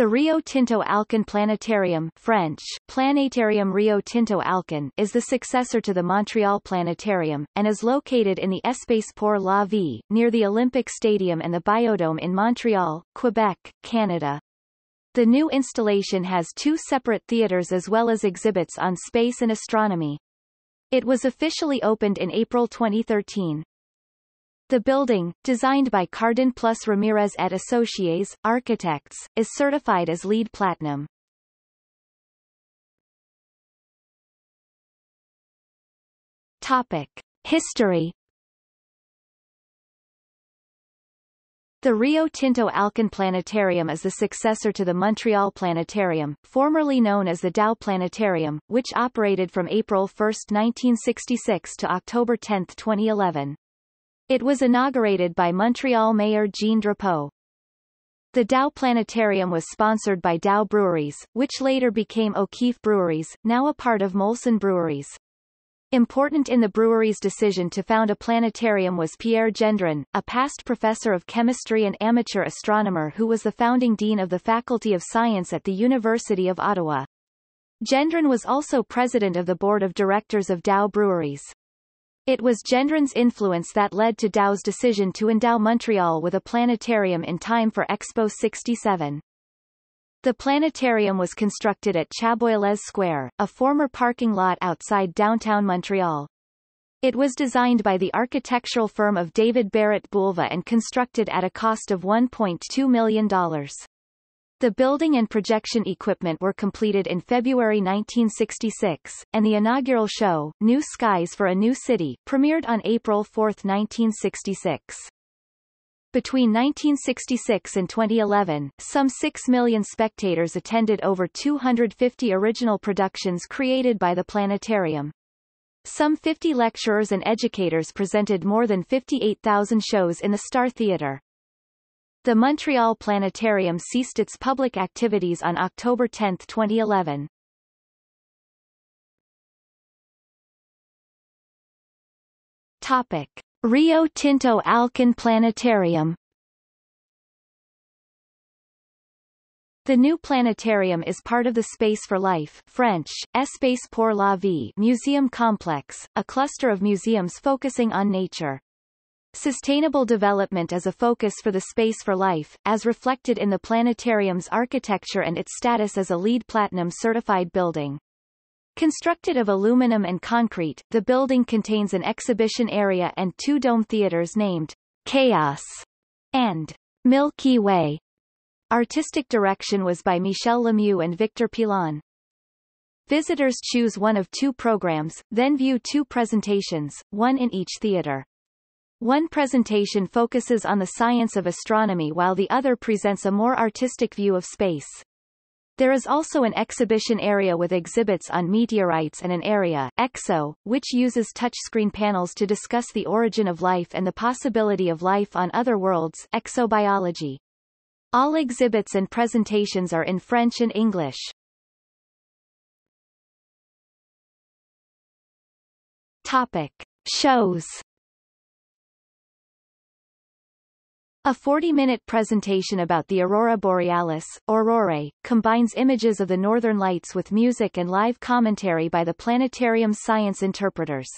The Rio Tinto Alcan Planetarium French, Planetarium Rio Tinto Alcan is the successor to the Montreal Planetarium, and is located in the Espace pour la Vie, near the Olympic Stadium and the Biodome in Montreal, Quebec, Canada. The new installation has two separate theaters as well as exhibits on space and astronomy. It was officially opened in April 2013. The building, designed by Cardin plus Ramirez et Associés, architects, is certified as LEED Platinum. Topic. History The Rio Tinto Alcan Planetarium is the successor to the Montreal Planetarium, formerly known as the Dow Planetarium, which operated from April 1, 1966 to October 10, 2011. It was inaugurated by Montreal Mayor Jean Drapeau. The Dow Planetarium was sponsored by Dow Breweries, which later became O'Keefe Breweries, now a part of Molson Breweries. Important in the brewery's decision to found a planetarium was Pierre Gendron, a past professor of chemistry and amateur astronomer who was the founding dean of the Faculty of Science at the University of Ottawa. Gendron was also president of the board of directors of Dow Breweries. It was Gendron's influence that led to Dow's decision to endow Montreal with a planetarium in time for Expo 67. The planetarium was constructed at Chaboillez Square, a former parking lot outside downtown Montreal. It was designed by the architectural firm of David Barott Boulva and constructed at a cost of $1.2 million. The building and projection equipment were completed in February 1966, and the inaugural show, New Skies for a New City, premiered on April 4, 1966. Between 1966 and 2011, some 6 million spectators attended over 250 original productions created by the planetarium. Some 50 lecturers and educators presented more than 58,000 shows in the Star Theatre. The Montreal Planetarium ceased its public activities on October 10, 2011. Topic. Rio Tinto Alcan Planetarium The new planetarium is part of the Space for Life French, Espace pour la Vie museum complex, a cluster of museums focusing on nature. Sustainable development is a focus for the Space for Life, as reflected in the planetarium's architecture and its status as a LEED Platinum certified building. Constructed of aluminum and concrete, the building contains an exhibition area and two dome theaters named Chaos and Milky Way. Artistic direction was by Michel Lemieux and Victor Pilon. Visitors choose one of two programs, then view two presentations, one in each theater. One presentation focuses on the science of astronomy while the other presents a more artistic view of space. There is also an exhibition area with exhibits on meteorites and an area, EXO, which uses touchscreen panels to discuss the origin of life and the possibility of life on other worlds exobiology. All exhibits and presentations are in French and English. Topic. Shows A 40-minute presentation about the aurora borealis, aurorae, combines images of the northern lights with music and live commentary by the planetarium's science interpreters.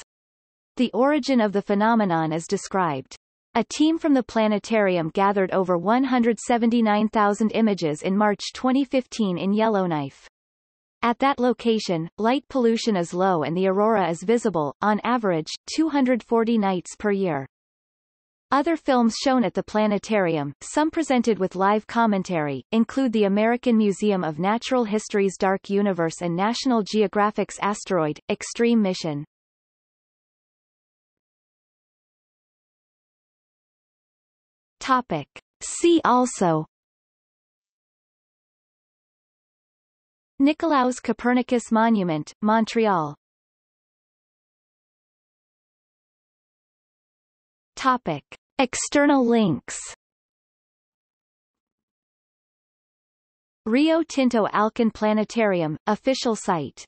The origin of the phenomenon is described. A team from the planetarium gathered over 179,000 images in March 2015 in Yellowknife. At that location, light pollution is low and the aurora is visible, on average, 240 nights per year. Other films shown at the planetarium, some presented with live commentary, include the American Museum of Natural History's Dark Universe and National Geographic's Asteroid, Extreme Mission. Topic. See also Nicolaus Copernicus Monument, Montreal Topic. External links. Rio Tinto Alcan Planetarium, official site